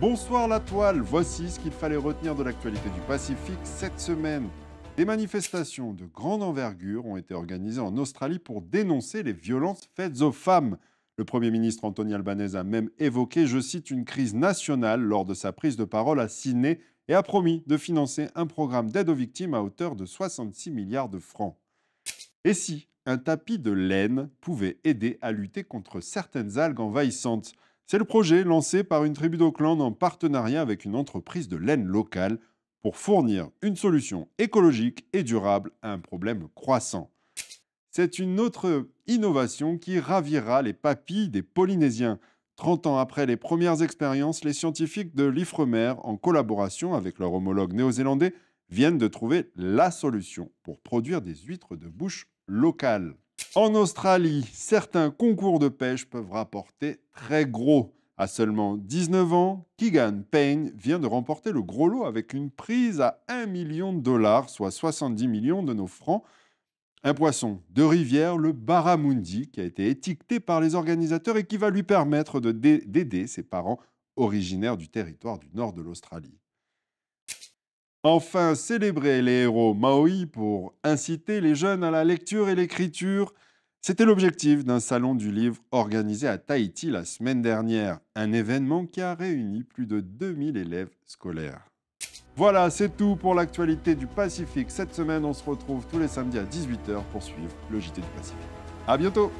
Bonsoir la toile, voici ce qu'il fallait retenir de l'actualité du Pacifique cette semaine. Des manifestations de grande envergure ont été organisées en Australie pour dénoncer les violences faites aux femmes. Le Premier ministre Anthony Albanese a même évoqué, je cite, une crise nationale lors de sa prise de parole à Sydney et a promis de financer un programme d'aide aux victimes à hauteur de 66 milliards de francs. Et si un tapis de laine pouvait aider à lutter contre certaines algues envahissantes? C'est le projet lancé par une tribu d'Auckland en partenariat avec une entreprise de laine locale pour fournir une solution écologique et durable à un problème croissant. C'est une autre innovation qui ravira les papilles des Polynésiens. 30 ans après les premières expériences, les scientifiques de l'Ifremer, en collaboration avec leur homologue néo-zélandais, viennent de trouver la solution pour produire des huîtres de bouche locales. En Australie, certains concours de pêche peuvent rapporter très gros. À seulement 19 ans, Keegan Payne vient de remporter le gros lot avec une prise à 1 million de dollars, soit 70 millions de nos francs. Un poisson de rivière, le barramundi, qui a été étiqueté par les organisateurs et qui va lui permettre d'aider ses parents originaires du territoire du nord de l'Australie. Enfin, célébrer les héros Maui pour inciter les jeunes à la lecture et l'écriture. C'était l'objectif d'un salon du livre organisé à Tahiti la semaine dernière, un événement qui a réuni plus de 2000 élèves scolaires. Voilà, c'est tout pour l'actualité du Pacifique. Cette semaine, on se retrouve tous les samedis à 18h pour suivre le JT du Pacifique. À bientôt